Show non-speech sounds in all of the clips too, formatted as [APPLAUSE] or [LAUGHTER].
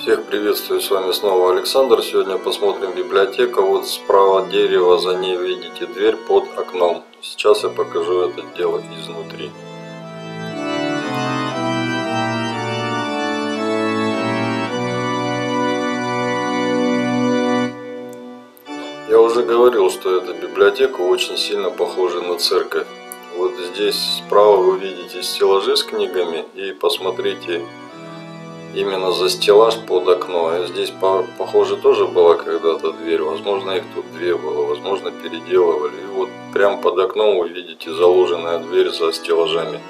Всех приветствую, с вами снова Александр. Сегодня посмотрим библиотека. Вот справа от дерева, за ней видите дверь под окном. Сейчас я покажу это дело изнутри. Я уже говорил, что эта библиотека очень сильно похожа на церковь. Вот здесь справа вы видите стеллажи с книгами и посмотрите именно за стеллаж под окно. Здесь, похоже, тоже была когда-то дверь. Возможно, их тут две было, возможно, переделывали. И вот прямо под окном вы видите заложенная дверь за стеллажами.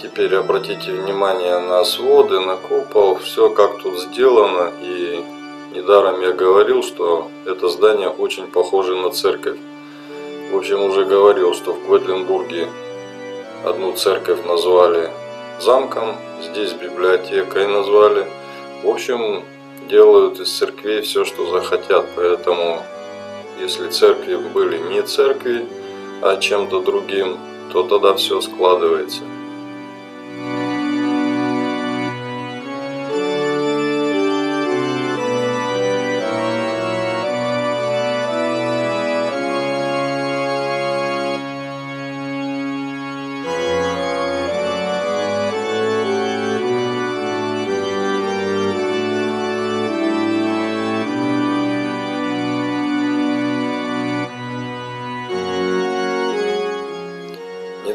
Теперь обратите внимание на своды, на купол, все как тут сделано и Недаром я говорил, что это здание очень похоже на церковь. В общем, уже говорил, что в Кветленбурге одну церковь назвали замком, здесь библиотекой назвали. В общем, делают из церквей все, что захотят, поэтому если церкви были не церкви, а чем-то другим, то тогда все складывается.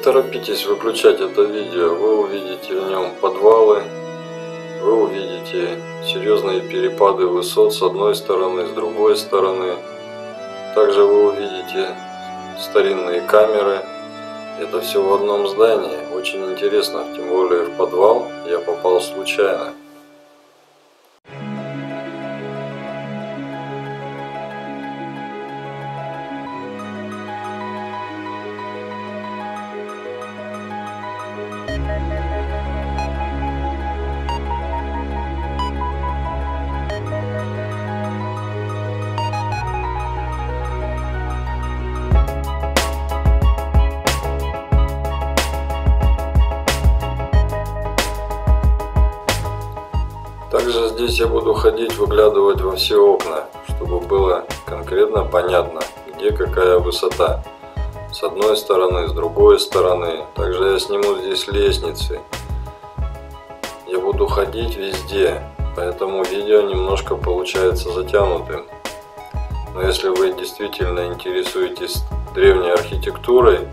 Торопитесь выключать это видео, вы увидите в нем подвалы, вы увидите серьезные перепады высот с одной стороны, с другой стороны. Также вы увидите старинные камеры. Это все в одном здании. Очень интересно, тем более в подвал я попал случайно. Также здесь я буду ходить, выглядывать во все окна, чтобы было конкретно понятно, где какая высота. С одной стороны, с другой стороны. Также я сниму здесь лестницы. Я буду ходить везде, поэтому видео немножко получается затянутым. Но если вы действительно интересуетесь древней архитектурой,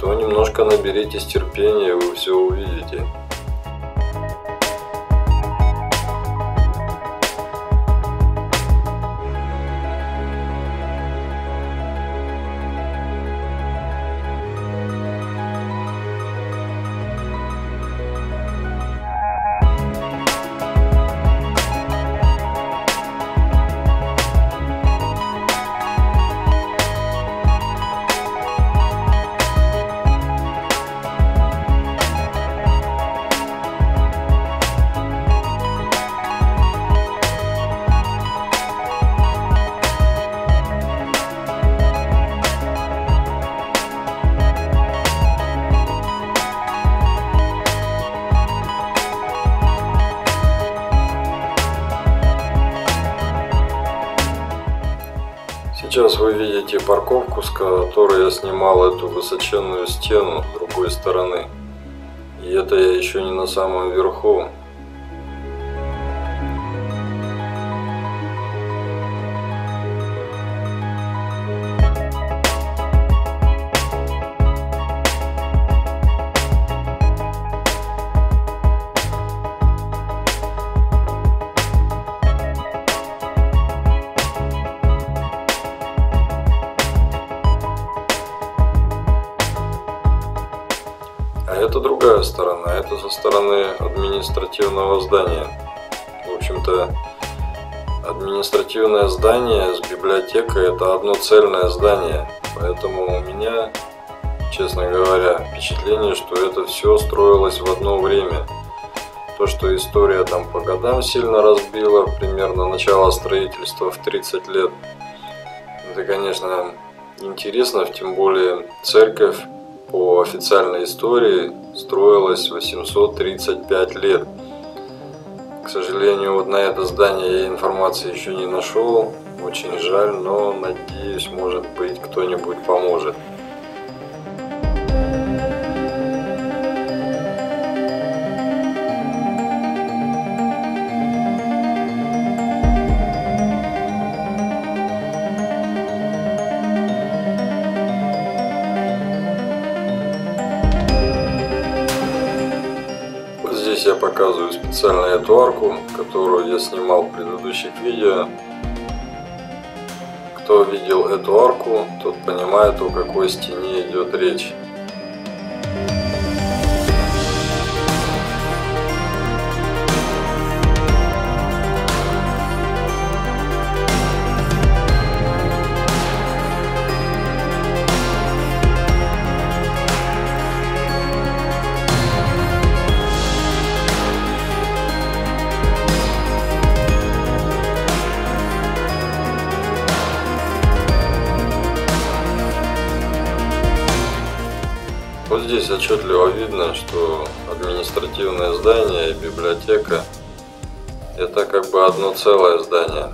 то немножко наберитесь терпения, и вы все увидите. Видите парковку, с которой я снимал эту высоченную стену с другой стороны. И это я еще не на самом верху. Это со стороны административного здания. В общем-то, административное здание с библиотекой это одно цельное здание, поэтому у меня, честно говоря, впечатление, что это все строилось в одно время. То, что история там по годам сильно разбила, примерно начало строительства в 30 лет, это, конечно, интересно, тем более церковь по официальной истории строилась 835 лет. К сожалению, вот на это здание я информации еще не нашел. Очень жаль, но надеюсь, может быть, кто-нибудь поможет. Показываю специально эту арку, которую я снимал в предыдущих видео. Кто видел эту арку, тот понимает, о какой стене идет речь. Отчетливо видно, что административное здание и библиотека это как бы одно целое здание.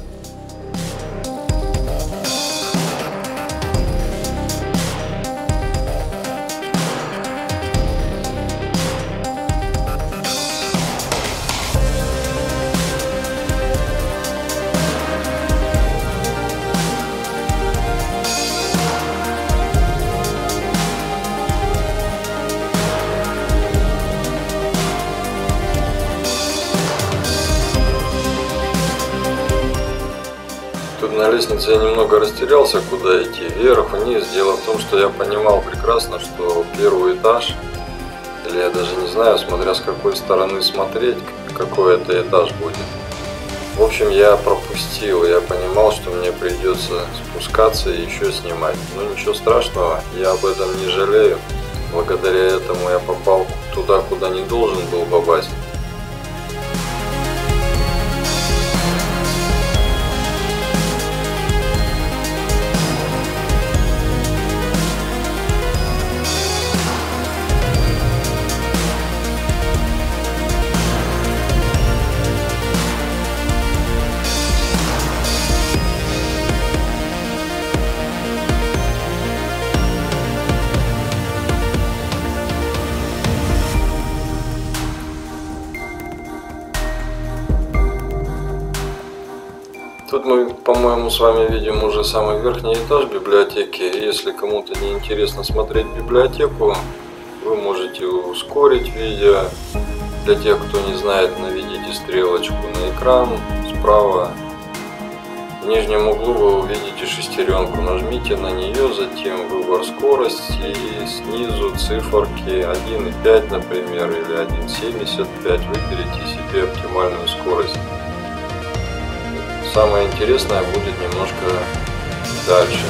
Лестнице я немного растерялся, куда идти, вверх, вниз. Дело в том, что я понимал прекрасно, что первый этаж, или я даже не знаю, смотря с какой стороны смотреть, какой это этаж будет. В общем, я пропустил, я понимал, что мне придется спускаться и еще снимать. Но ничего страшного, я об этом не жалею. Благодаря этому я попал туда, куда не должен был попасть. С вами видим уже самый верхний этаж библиотеки. Если кому-то не интересно смотреть библиотеку, вы можете ускорить видео. Для тех, кто не знает, наведите стрелочку на экран справа. В нижнем углу вы увидите шестеренку. Нажмите на нее, затем выбор скорости и снизу циферки 1.5, например, или 1.75. Выберите себе оптимальную скорость. Самое интересное будет немножко дальше.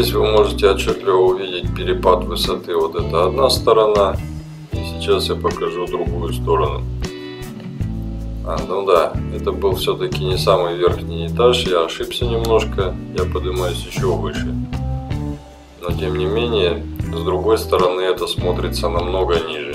Здесь вы можете отчетливо увидеть перепад высоты. Вот это одна сторона. И сейчас я покажу другую сторону. А, ну да, это был все-таки не самый верхний этаж. Я ошибся немножко. Я поднимаюсь еще выше. Но тем не менее, с другой стороны это смотрится намного ниже.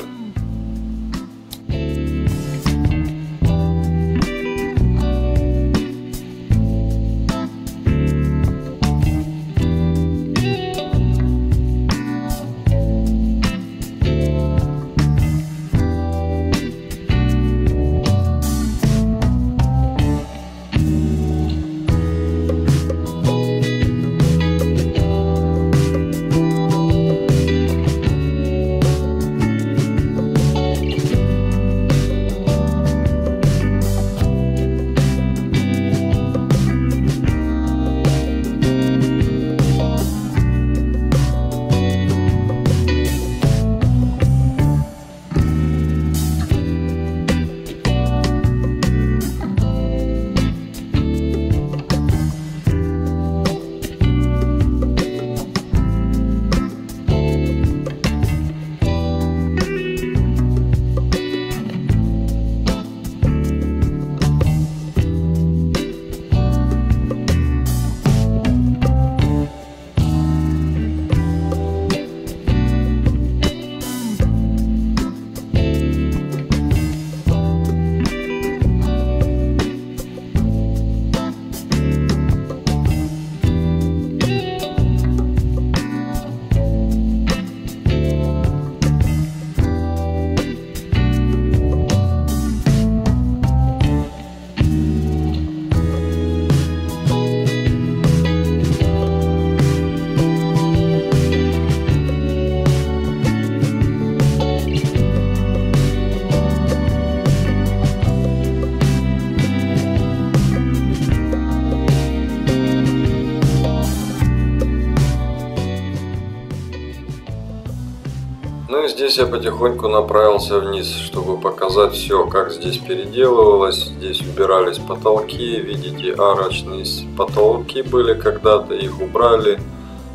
И здесь я потихоньку направился вниз, чтобы показать все, как здесь переделывалось. Здесь убирались потолки, видите, арочные потолки были когда-то, их убрали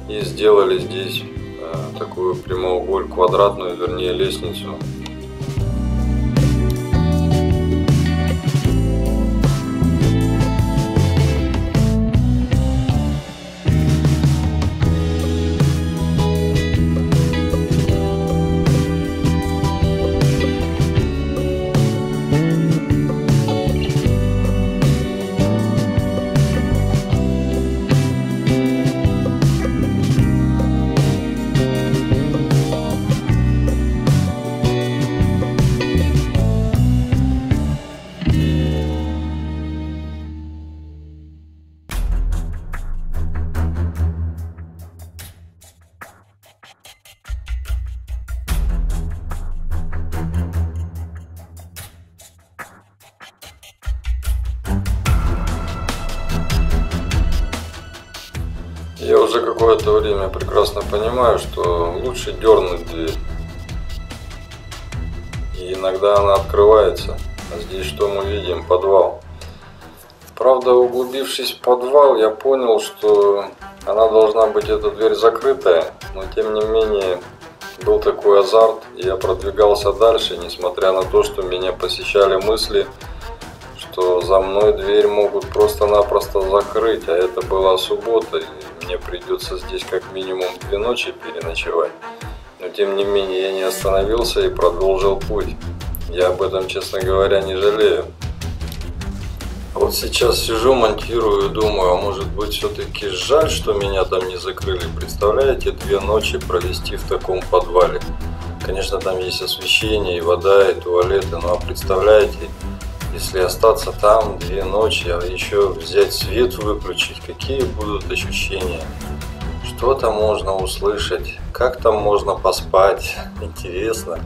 и сделали здесь э, такую прямоугольную, квадратную, вернее, лестницу время прекрасно понимаю, что лучше дернуть дверь. И иногда она открывается. А здесь что мы видим? Подвал. Правда, углубившись в подвал, я понял, что она должна быть, эта дверь закрытая. Но тем не менее, был такой азарт, и я продвигался дальше, несмотря на то, что меня посещали мысли, что за мной дверь могут просто-напросто закрыть, а это была суббота, и мне придется здесь как минимум две ночи переночевать. Но тем не менее я не остановился и продолжил путь. Я об этом, честно говоря, не жалею. Вот сейчас сижу, монтирую, думаю, а может быть все-таки жаль, что меня там не закрыли. Представляете, две ночи провести в таком подвале. Конечно, там есть освещение, и вода, и туалеты, ну а представляете, если остаться там две ночи, а еще взять свет выключить, какие будут ощущения? Что там можно услышать? Как там можно поспать? [LAUGHS] Интересно.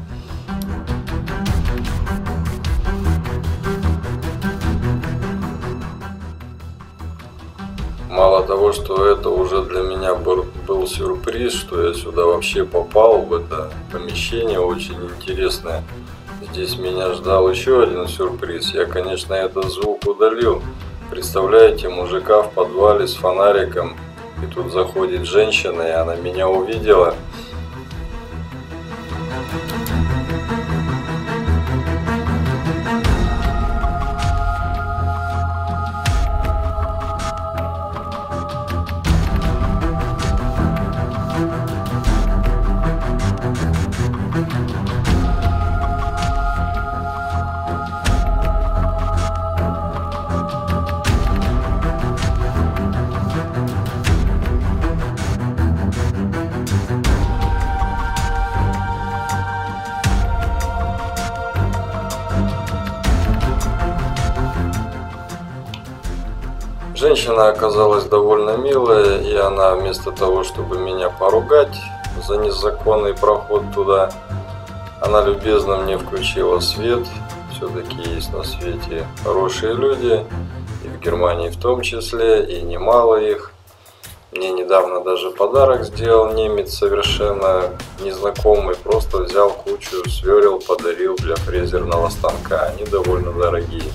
Мало того, что это уже для меня был, был сюрприз, что я сюда вообще попал, в это помещение очень интересное. Здесь меня ждал еще один сюрприз. Я, конечно, этот звук удалил. Представляете, мужика в подвале с фонариком. И тут заходит женщина, и она меня увидела. Женщина оказалась довольно милая, и она вместо того, чтобы меня поругать за незаконный проход туда, она любезно мне включила свет. Все-таки есть на свете хорошие люди, и в Германии в том числе, и немало их. Мне недавно даже подарок сделал немец совершенно незнакомый, просто взял кучу, сверил, подарил для фрезерного станка. Они довольно дорогие.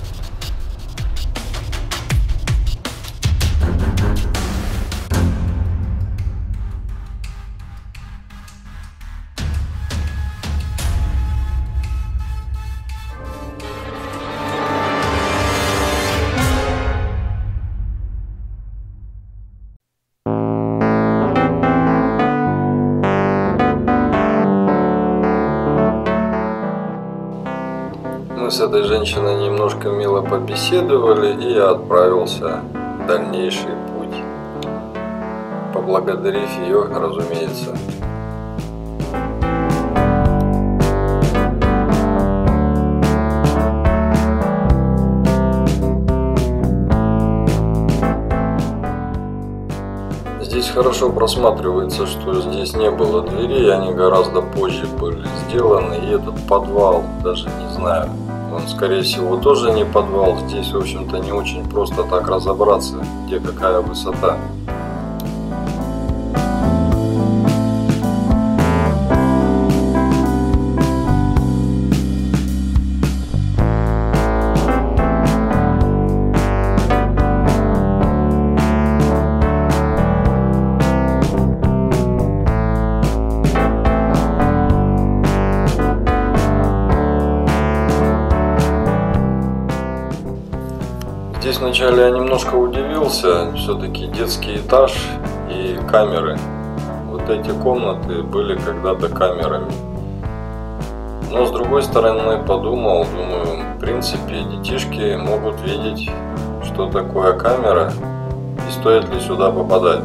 Этой женщиной немножко мило побеседовали, и я отправился в дальнейший путь, поблагодарив ее, разумеется. Здесь хорошо просматривается, что здесь не было дверей, они гораздо позже были сделаны. И этот подвал, даже не знаю, скорее всего, тоже не подвал. Здесь, в общем-то, не очень просто так разобраться, где какая высота. Вначале я немножко удивился, все-таки детский этаж и камеры. Вот эти комнаты были когда-то камерами. Но с другой стороны подумал, думаю, в принципе детишки могут видеть, что такое камера и стоит ли сюда попадать.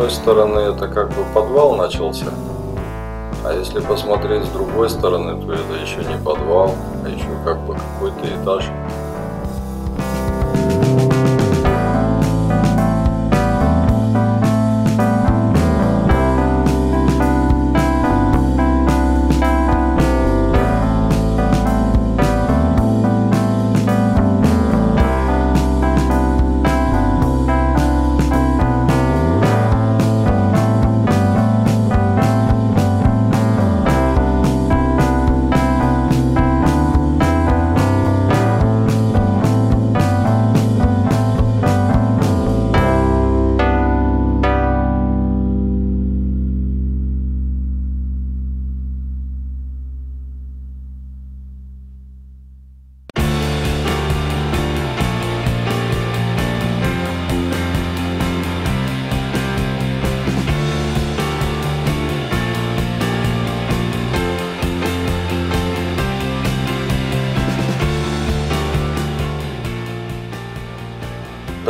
Одной стороны это как бы подвал начался, а если посмотреть с другой стороны, то это еще не подвал, а еще как бы какой-то этаж.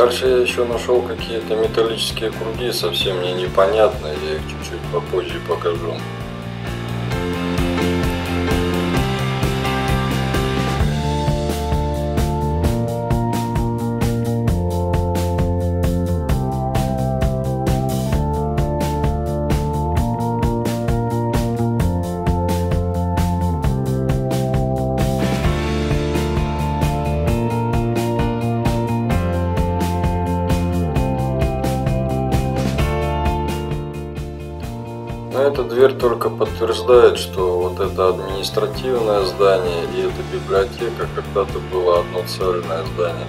Дальше я еще нашел какие-то металлические круги, совсем мне непонятные, я их чуть-чуть попозже покажу. Эта дверь только подтверждает, что вот это административное здание и эта библиотека когда-то было одно цельное здание.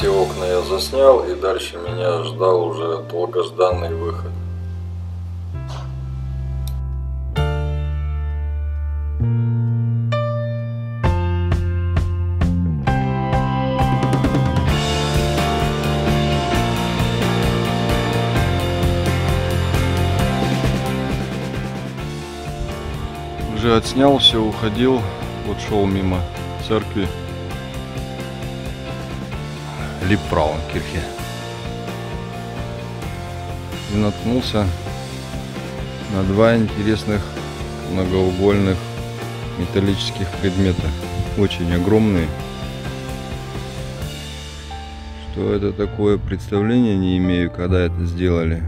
Все окна я заснял, и дальше меня ждал уже долгожданный выход. Уже отснял все, уходил, вот шел мимо церкви Липфрауенкирхе. И наткнулся на два интересных многоугольных металлических предмета. Очень огромные. Что это такое, представления не имею, когда это сделали.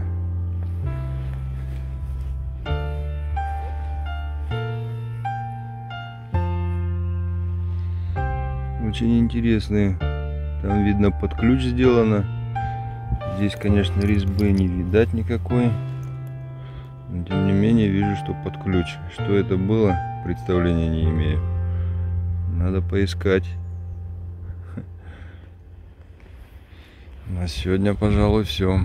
Очень интересные. Там видно под ключ сделано. Здесь, конечно, резьбы не видать никакой. Но, тем не менее, вижу, что под ключ. Что это было, представления не имею. Надо поискать. [LAUGHS] На сегодня, пожалуй, все.